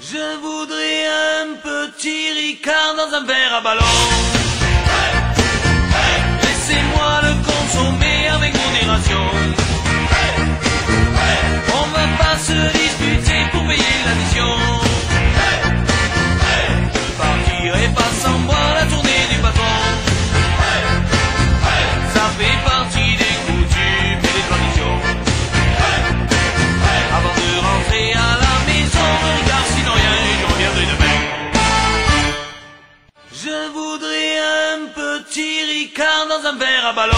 Je voudrais un petit Ricard dans un verre à ballon. Laissez-moi le consommer avec modération. On va pas se disputer pour payer l'addition. לא זנדברג, הבלון. לא